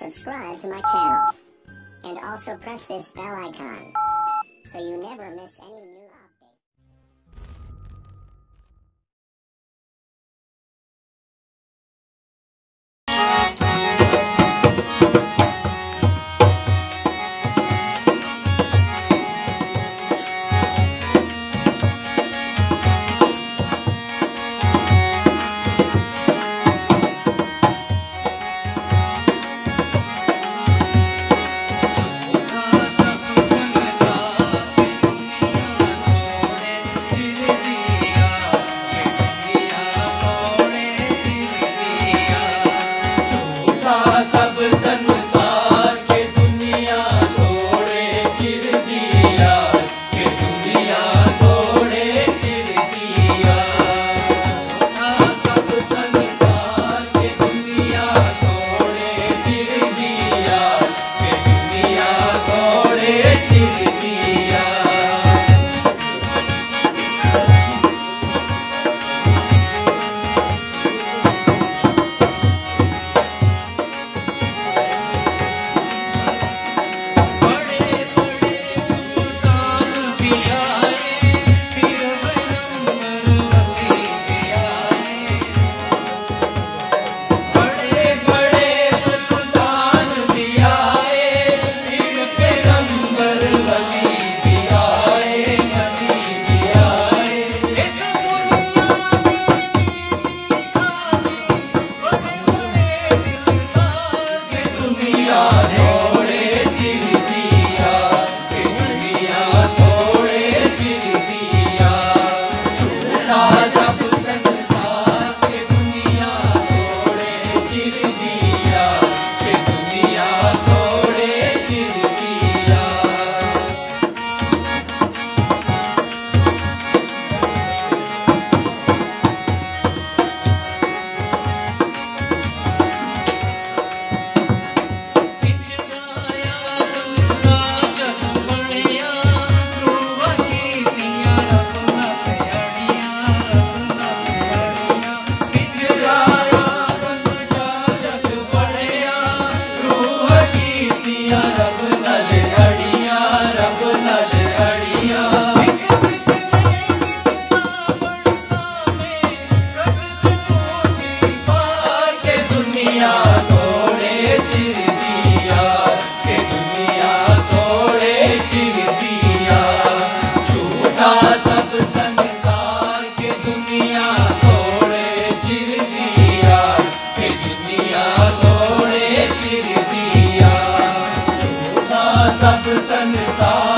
subscribe to my channel, and also press this bell icon, so you never miss any new sen insan